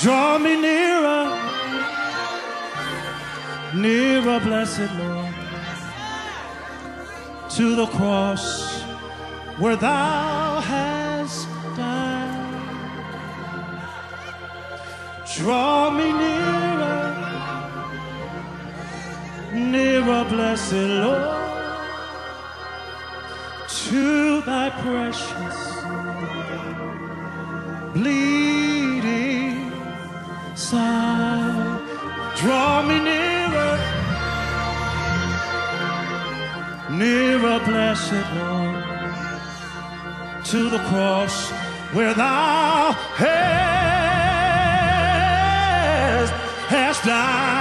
Draw me nearer, nearer, blessed Lord, to the cross where thou hast died. Draw me nearer, nearer, blessed Lord, to thy precious bleeding side. Draw me nearer, nearer, blessed Lord, to the cross where thou hast, hast died.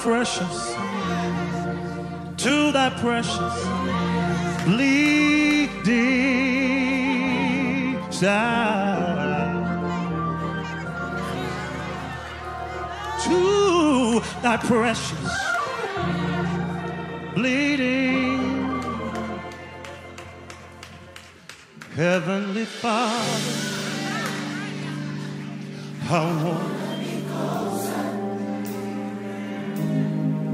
Precious, to thy precious bleeding side. To that precious bleeding Heavenly Father, I want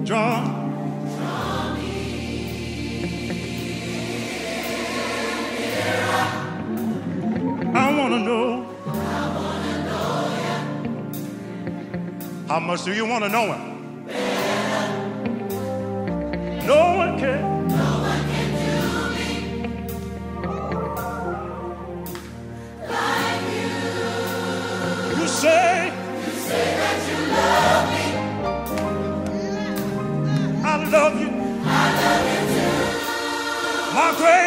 draw. Me. I want to know. I wanna know. How much do you want to know him? great.